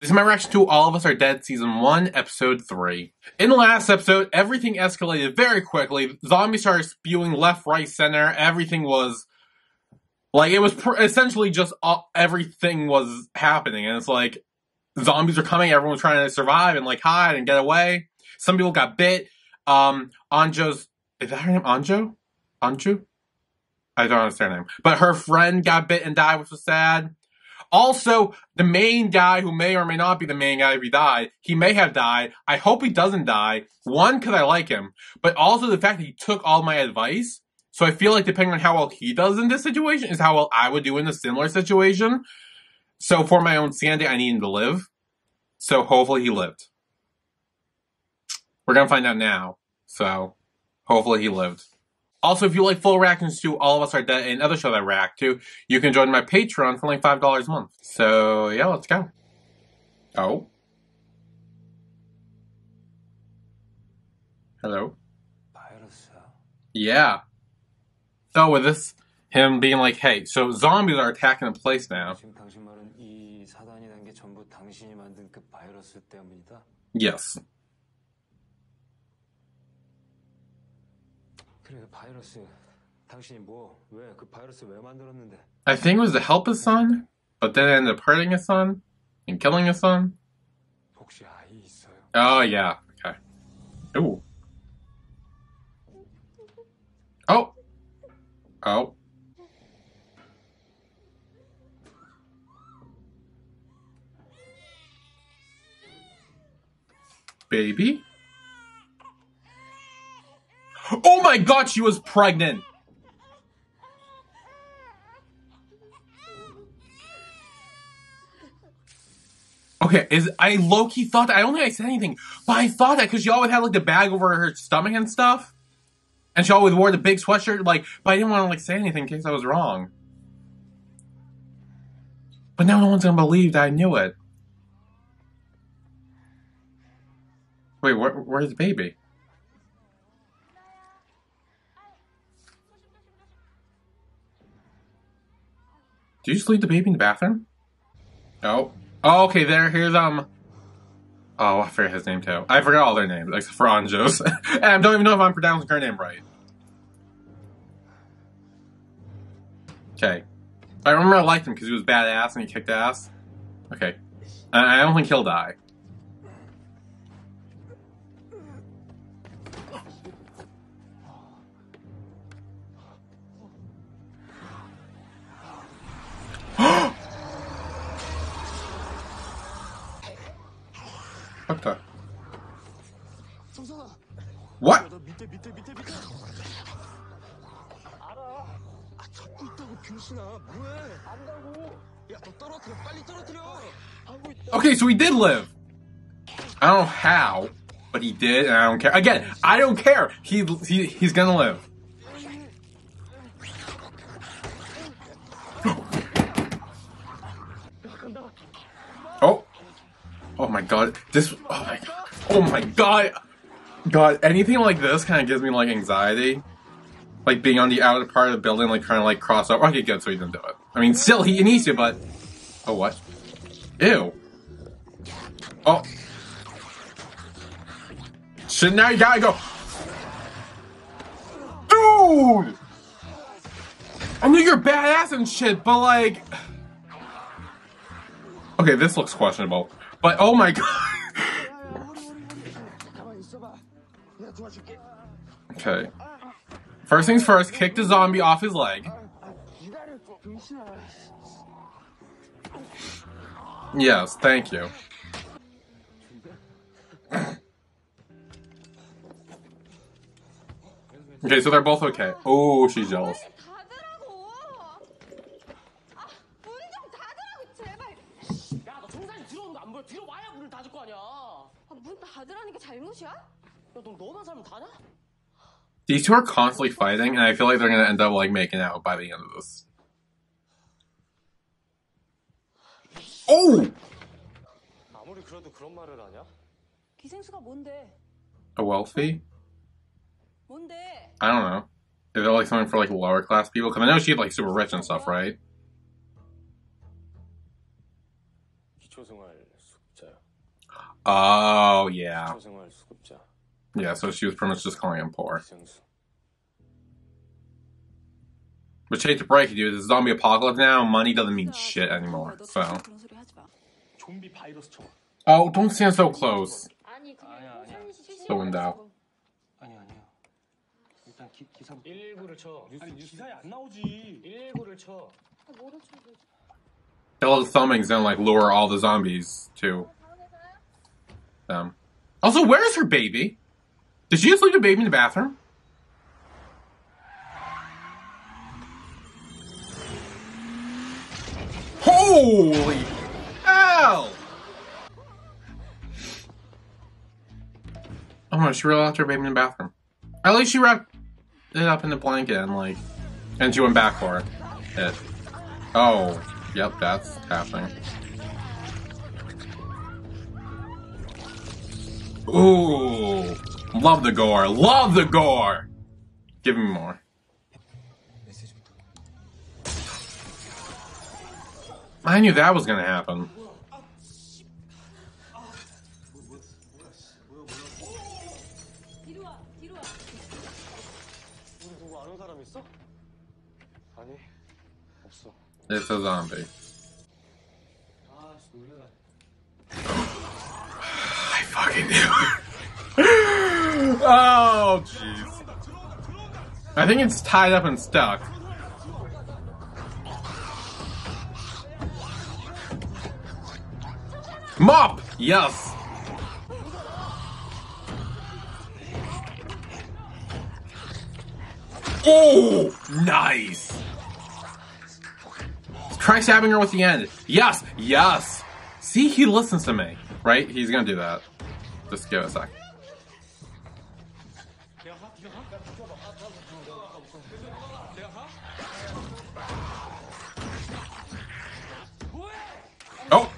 This is my reaction to All of Us Are Dead Season 1, Episode 3. In the last episode, everything escalated very quickly. Zombies started spewing left, right, center. Everything was. Like, it was essentially just all, everything was happening. And it's like, zombies are coming, everyone was trying to survive and, like, hide and get away. Some people got bit. Um, Anjo's. Is that her name? Anjo? Anju? I don't understand her name. But her friend got bit and died, which was sad. Also, the main guy who may or may not be the main guy if he died, he may have died. I hope he doesn't die. One, because I like him, but also the fact that he took all my advice. So I feel like depending on how well he does in this situation is how well I would do in a similar situation. So for my own sanity, I need him to live. So hopefully he lived. We're gonna find out now. So hopefully he lived. Also, if you like full reactions to All of Us Are Dead and other shows I react to, you can join my Patreon for only $5 a month. So, yeah, let's go. Oh. Hello? Yeah. So, with this, him being like, hey, so zombies are attacking the place now. Yes. 그래 바이러스 당신이 바이러스 왜 만들었는데? I think it was to help his son, but then ended up hurting his son and killing his son. 혹시 아이 있어요? Oh yeah. Okay. Ooh. Oh. Oh. Baby? Oh my god, she was pregnant! Okay, is I low key thought that I don't think I said anything, but I thought that because she always had like the bag over her stomach and stuff, and she always wore the big sweatshirt. Like, but I didn't want to like say anything in case I was wrong. But now no one's gonna believe that I knew it. Wait, where, where's the baby? Did you just leave the baby in the bathroom? Oh. Oh, okay, there, here's, um... Oh, I forget his name, too. I forgot all their names, except for Anjo's. and I don't even know if I'm pronouncing her name right. Okay. I remember I liked him because he was badass and he kicked ass. Okay. I don't think he'll die. What What? Okay, so he did live. I don't know how, but he did, and I don't care. Again, I don't care. He, he he's gonna live. Oh my god, this, oh my god, oh my god, god, anything like this kind of gives me like anxiety. Like being on the outer part of the building, like trying to like cross over. Okay, good, so he didn't do it. I mean, still, he needs to, but, oh what? Ew. Oh. Shit, now you gotta go. Dude! I know you're badass and shit, but like... Okay, this looks questionable. But oh my god. okay. First things first, kick the zombie off his leg. Yes, thank you. okay, so they're both okay. Oh, she's jealous. These two are constantly fighting, and I feel like they're gonna end up like making out by the end of this. Oh! A wealthy? I don't know. Is it like something for like lower class people? Because I know she's like super rich and stuff, right? Oh yeah. Yeah, so she was pretty much just calling him poor. Which hate to break it, dude, The zombie apocalypse now. Money doesn't mean shit anymore. So. Oh, don't stand so close. The window. Kill the thumbings and like lure all the zombies too them. Also, where's her baby? Did she just leave the baby in the bathroom? Holy hell! Oh no, she really left her baby in the bathroom. At least she wrapped it up in the blanket and like, and she went back for it. Oh, yep, that's happening. Ooh, love the gore, love the gore. Give me more. I knew that was gonna happen. It's a zombie. Oh, jeez. I think it's tied up and stuck. Mop! Yes! Oh! Nice! Try stabbing her with the end. Yes! Yes! See, he listens to me. Right? He's gonna do that. Just give it a sec.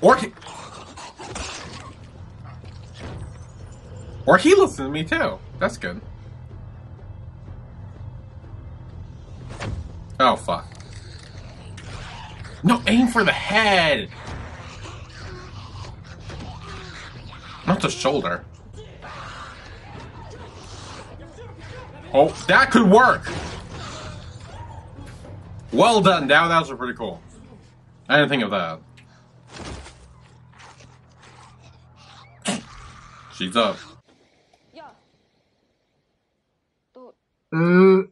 Oh, or he, listens to me too. That's good. Oh fuck! No, aim for the head, not the shoulder. Oh, that could work. Well done. That, that was pretty cool. I didn't think of that. She's up. Yeah. Uh.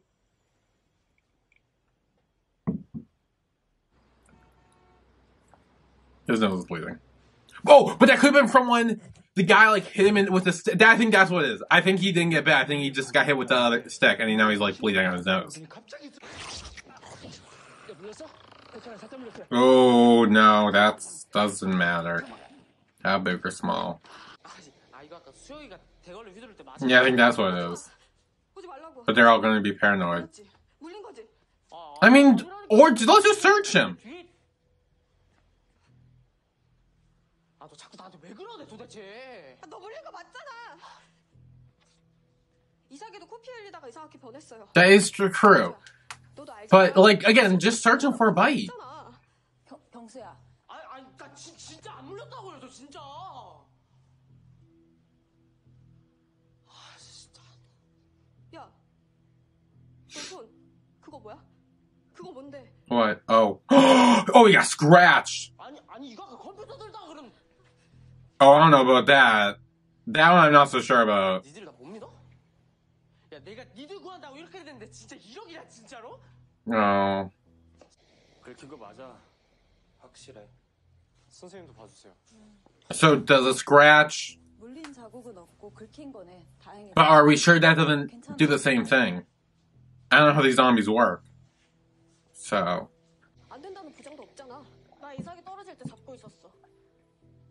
His nose is bleeding. Oh, but that could have been from when the guy like hit him in, with the. stick. I think that's what it is. I think he didn't get bit. I think he just got hit with the other stick, and he, now he's like bleeding on his nose. Oh no, that doesn't matter. How big or small. Yeah, I think that's what it is. But they're all going to be paranoid. I mean, or let's just search him. That is true. But, like, again, just search him for a bite. 그거 뭐야? 그거 뭔데? What? Oh. oh, he got scratched. 아니 아니 이거 아까 컴퓨터 들다가 그럼 Oh, I don't know about that. That one I'm not so sure about. 니들 나 못 믿어? 야 내가 니들 구한다고 이렇게 됐는데 진짜 1억이야 진짜로? No. 긁힌 거 맞아. 확실해. 선생님도 봐주세요. So does a scratch? 물린 자국은 없고 긁힌 거네. 다행이다. But are we sure that doesn't do the same thing? I don't know how these zombies work. So 안 된다는 보장도 없잖아. 나 이삭이 떨어질 때 잡고 있었어.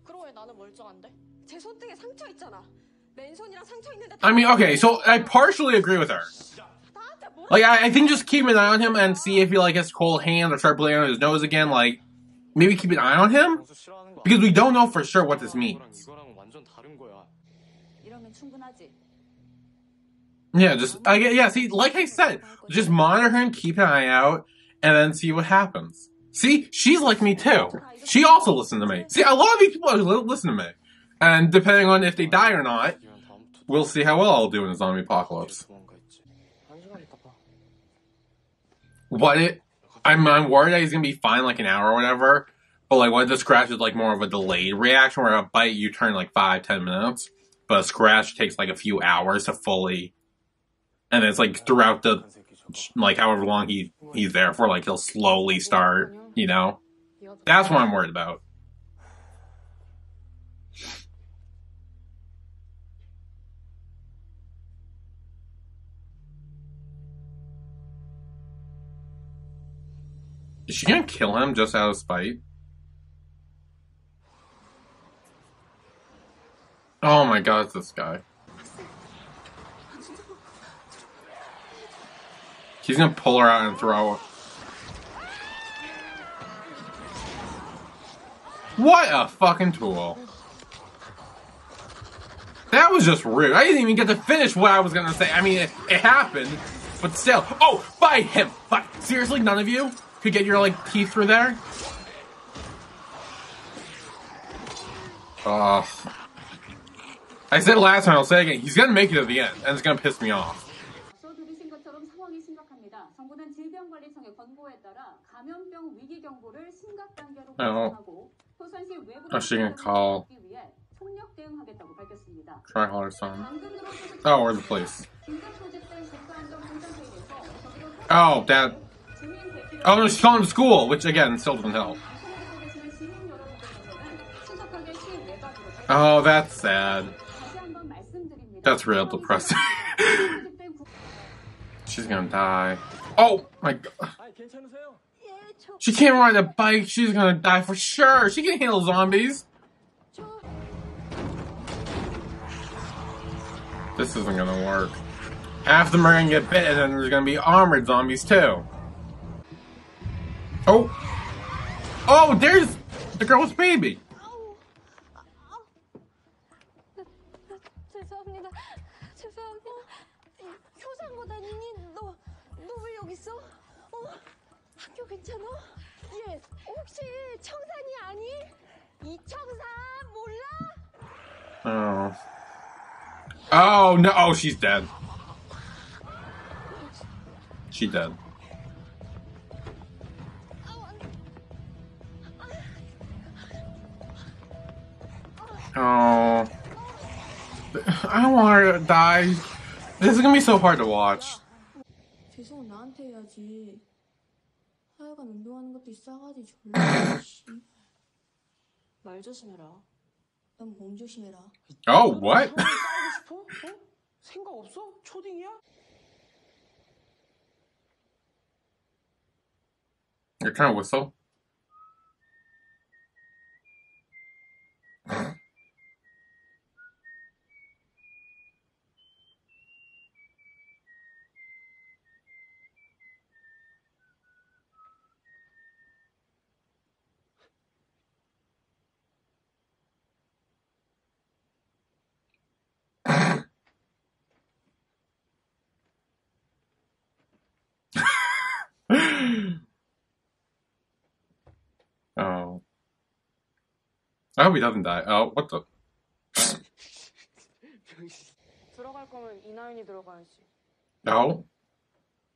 그럼 왜 나는 멀쩡한데? 제 손등에 상처 있잖아. 맨손이랑 상처 있는데. I mean, okay. So I partially agree with her. 나한테 뭐? Like I, I think just keep an eye on him and see if he like has cold hands or start bleeding on his nose again. Like maybe keep an eye on him 경수 싫어하는 거 because we don't know for sure what this 이거랑 means. 이거랑 완전 다른 거야. 이러면 충분하지. Yeah, just I yeah. See, like I said, just monitor and keep an eye out, and then see what happens. See, she's like me too. She also listened to me. See, a lot of these people listen to me, and depending on if they die or not, we'll see how well I'll do in the zombie apocalypse. What it? I'm I'm worried that he's gonna be fine like an hour or whatever. But like what if the scratch is like more of a delayed reaction where a bite you turn like five ten minutes, but a scratch takes like a few hours to fully and it's like throughout the like however long he he's there for, like he'll slowly start, you know. That's what I'm worried about. Is she gonna kill him just out of spite? Oh my god, this guy. He's gonna pull her out and throw. What a fucking tool. That was just rude. I didn't even get to finish what I was gonna say. I mean, it, it happened, but still. Oh, fight him! Fight. Seriously, none of you could get your, like, teeth through there? Ugh. I said last time, I'll say again. He's gonna make it to the end, and it's gonna piss me off. 질병관리청의 권고에 따라 감염병 위기 경보를 심각 단계로 어. 발령하고 효선시 외부 어, she can call. 막기 위해 총력 대응하겠다고 밝혔습니다. Try harder, son. 방금 들어온 소식 Oh, where's the place? 긴급 소집된 국가안전 공장회의에서 저기로 Oh, that. 주민 대피 Oh, no, she's calling to school, which again still doesn't help. 방송하고 계시는 시민 여러분들께서는 신속하게 시 외곽으로 Oh, that's sad. 다시 한번 말씀드립니다. That's real depressing. 소집된 국- She's gonna die. Oh my god. She can't ride a bike. She's gonna die for sure. She can handle zombies. This isn't gonna work. Half of them are gonna get bit and then there's gonna be armored zombies too. Oh. Oh, there's the girl's baby. 학교 괜찮아? 얘 혹시 청산이 아니? 이청산 몰라? Oh. Oh no! Oh, she's dead. She dead. Oh. I don't want her to die. This is gonna be so hard to watch. 죄송은 나한테 해야지. 하여간 운동하는 것도 이 싸가지 졸라. 씨. 말 조심해라. 넌몸 조심해라. Oh, what? 싸우고 싶어? 어? 생각 없어? 초딩이야? You're trying to whistle? I hope he doesn't die. Oh, what the? 들어갈 거면 이나윤이 들어가야지. No.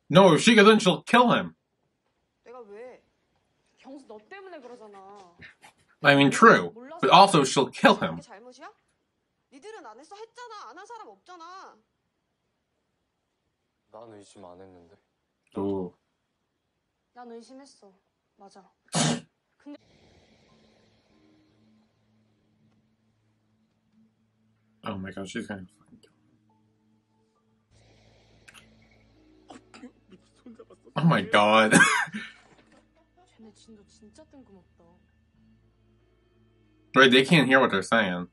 No, if she goes in, she'll kill him. 내가 왜? 경수 너 때문에 그러잖아. I mean, true. But also, she'll kill him. 그게 잘못이야? 니들은 안 했어 했잖아. 안 한 사람 없잖아. 난 의심 안 했는데. Ooh. 난 의심했어. 맞아. Oh my god, she's gonna fucking kill me. Oh my god. Right, they can't hear what they're saying.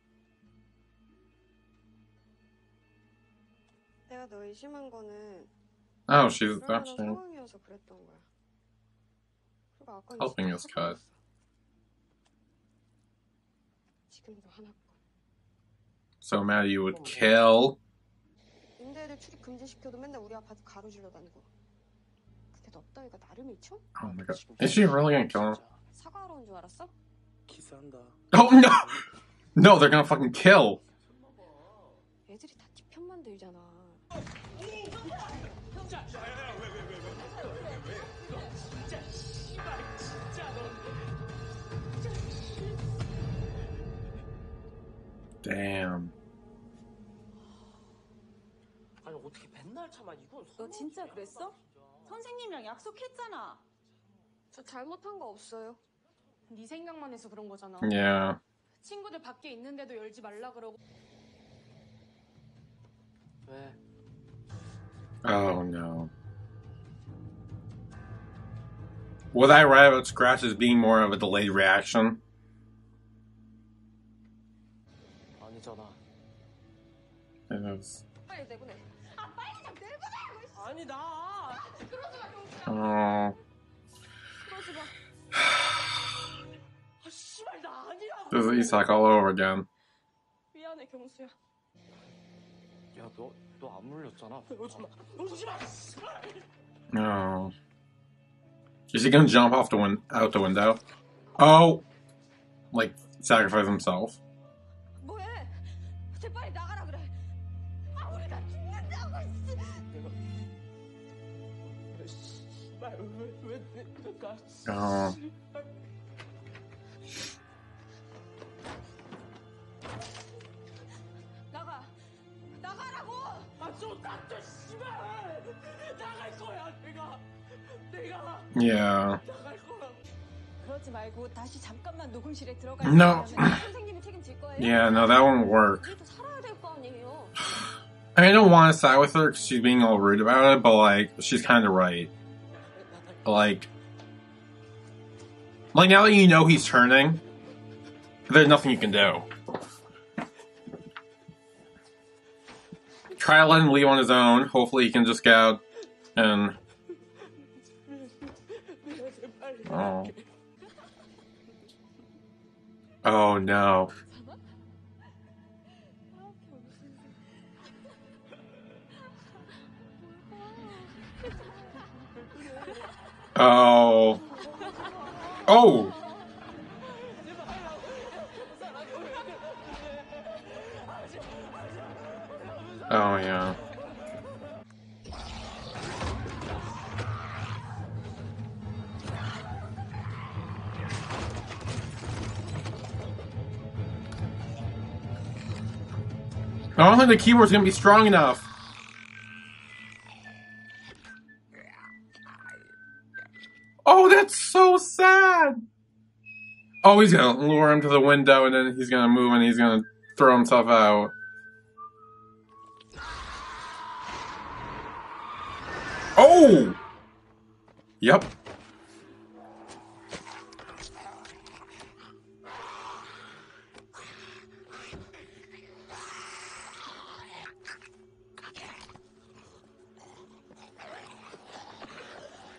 Oh, she's actually helping us cut. So Maddie would kill. Oh my god. Is she really gonna kill him? Oh no! No, they're gonna fucking kill! Damn. 맨날 참아 이건 너 진짜 그랬어? 선생님이랑 약속했잖아. 저 잘못한 거 없어요. 네 생각만 해서 그런 거잖아. Yeah. 친구들 밖에 있는데도 열지 말라 그러고 왜? Oh no. I read about Scratch as being more of a delayed reaction. 아니잖아 It is. 빨리 내보내. 아 빨리 좀 내보내. 아니 나 Oh. 그러지 마. 아, 씨발 나 아니라고 This is Isak all over again. 미안해 경수야. 야너 너 안 물렸잖아 오지마 오지마 씨발 No. Is he gonna jump off the win- out the window? Oh, like sacrifice himself? Oh. Yeah. No. yeah, no, that won't work. I mean, I don't want to side with her because she's being all rude about it, but like, she's kind of right. Like, like now that you know he's turning, there's nothing you can do. Try to let him leave on his own. Hopefully, he can just get out and. Oh. Oh no. Oh. Oh. Oh yeah. I don't think the keyboard's gonna be strong enough. Oh, he's gonna lure him to the window and then he's gonna move and he's gonna throw himself out. Oh! Yep.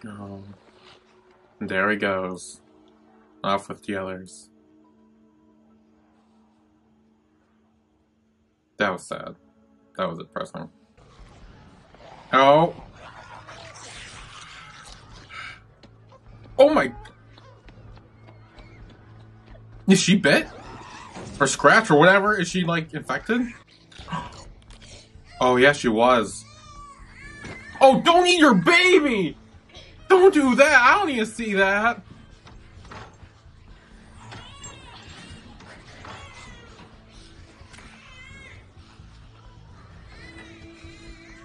Oh. Um, there he goes. Off with the others. That was sad. That was depressing. Oh. Oh my. Is she bit? Or scratch or whatever? Is she like infected? Oh yeah, she was. Oh, don't eat your baby! Don't do that! I don't need to see that!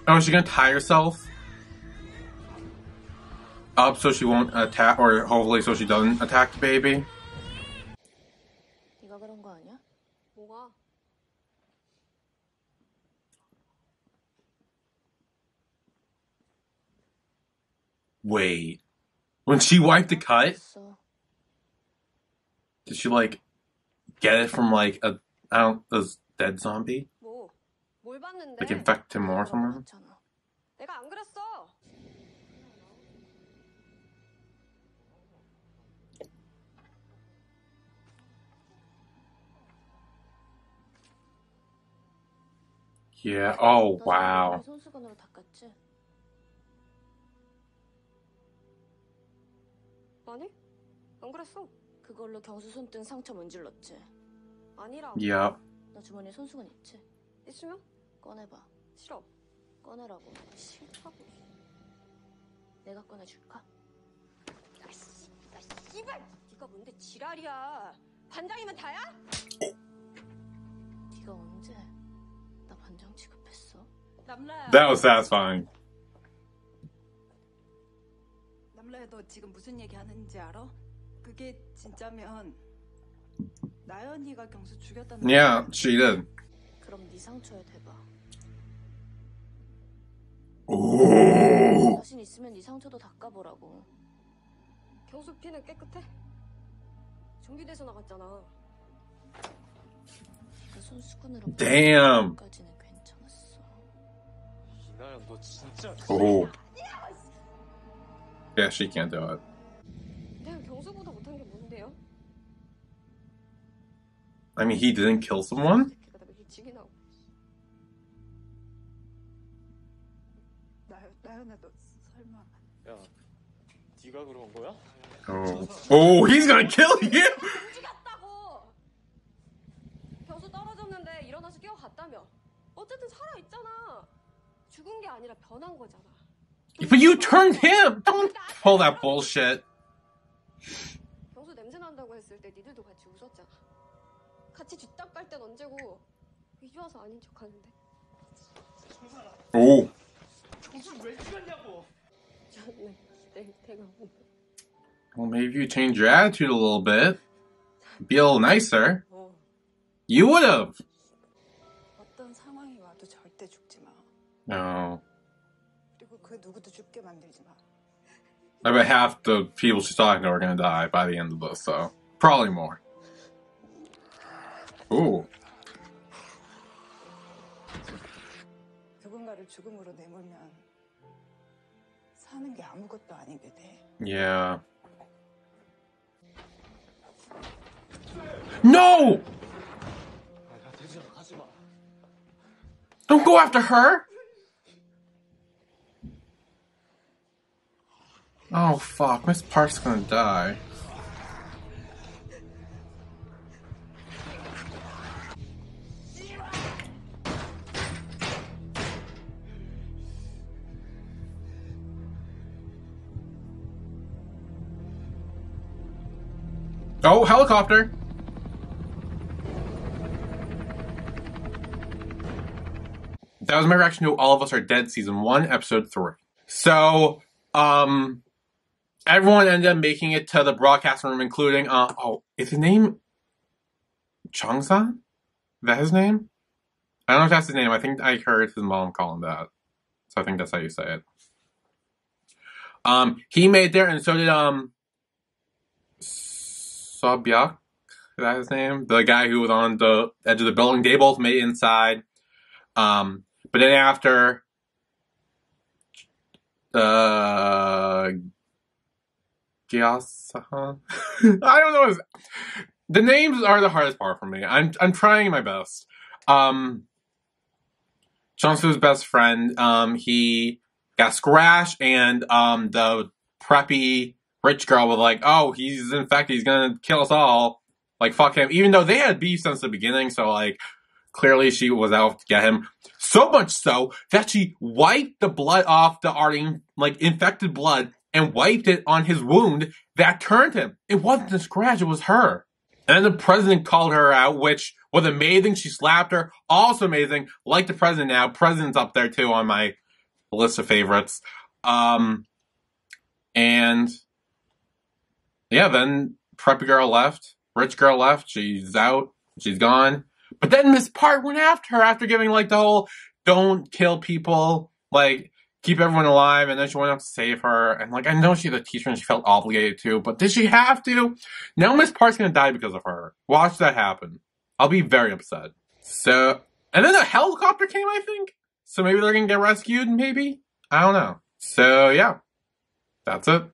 Oh, is she gonna tie herself up so she won't attack, or hopefully so she doesn't attack the baby? 네가 그런 거 아니야? 뭐가? Wait. When she wiped the cut, 있어. did she like get it from like a I don't a dead zombie? 뭐? 뭘 봤는데? Like infect him or 그런 거 something? 같잖아. 내가 안 그랬어. Yeah. Oh 너 wow. 손 손수건으로 닦았지? 아니? 안 그랬어. 그걸로 경수 손등 상처 문질렀지? 아니라고. Yep. 너 주머니에 손수건 있지? 있으면 꺼내봐. 싫어. 꺼내라고. 싫다고. 내가 꺼내줄까? 야, 씨, 야, 씨발! 네가 뭔데 지랄이야. 반장이면 다야? 네가 언제 나 반장 취급했어? 남라야. That was satisfying. 남라야 너 지금 무슨 얘기 하는지 알아? 그게 진짜면 나연이가 경수 죽였다는 Yeah, she did. 그럼 네 상처에 대봐. 자신 있으면 네 상처도 닦아보라고. 경수 피는 깨끗해? 정비돼서 나갔잖아. 네가 손수건으로 Damn. 까지는 괜찮았어. 이나영 너 진짜 Oh. Yeah, she can't do it. 내가 경수보다 못한 게 뭔데요? I mean, he didn't kill someone? 네가 그런 거야? Oh. Oh, he's gonna kill you! 움직였다고! 경수 떨어졌는데 일어나서 뛰어갔다며. 어쨌든 살아 있잖아. 죽은 게 아니라 변한 거잖아. But you turned him! Don't pull that bullshit. 경수 냄새 난다고 했을 때 니들도 같이 웃었잖아. 같이 뒷담 깔땐 언제고 이제 와서 아닌 척하는데. Oh. 저는 내 태가 오면 Well, maybe you change your attitude a little bit. Be a little nicer. 어. You would have. 어떤 상황이 와도 절대 죽지 마 No. 그리고 그 누구도 죽게 만들지 마 I bet half the people she's talking to are gonna die by the end of this, so. Probably more. Ooh. 누군가를 죽음으로 내몰면 사는 게 아무것도 아니게 돼 Yeah. No! 야 대진아 가지마 Don't go after her! Oh fuck, Miss Park's gonna die. Helicopter! That was my reaction to All of Us Are Dead season one, episode three. So, um, everyone ended up making it to the broadcast room, including, uh, oh, is his name Chongsan? Is that his name? I don't know if that's his name. I think I heard his mom call him that. So I think that's how you say it. Um, he made there, and so did, um, Sobyak. Is that his name? The guy who was on the edge of the building. They both made inside. Um, but then after, uh? I don't know. The names are the hardest part for me. I'm I'm trying my best. Um, Jungsu's best friend. Um, he got scratched, and um, the preppy rich girl was like, "Oh, he's infected. He's gonna kill us all." Like, fuck him. Even though they had beef since the beginning, so like, clearly she was out to get him. So much so that she wiped the blood off the already like infected blood and wiped it on his wound that turned him. It wasn't the scratch, it was her. And then the president called her out, which was amazing. She slapped her. Also amazing. Like the president now. President's up there too on my list of favorites. Um, and yeah, then preppy girl left. Rich girl left. She's out. She's gone. But then Miss Park went after her after giving like the whole don't kill people, like keep everyone alive, and then she went up to save her. And like I know she's a teacher and she felt obligated to, but did she have to? Now Miss Park's gonna die because of her. Watch that happen. I'll be very upset. So and then a helicopter came, I think. So maybe they're gonna get rescued, maybe? I don't know. So yeah. That's it.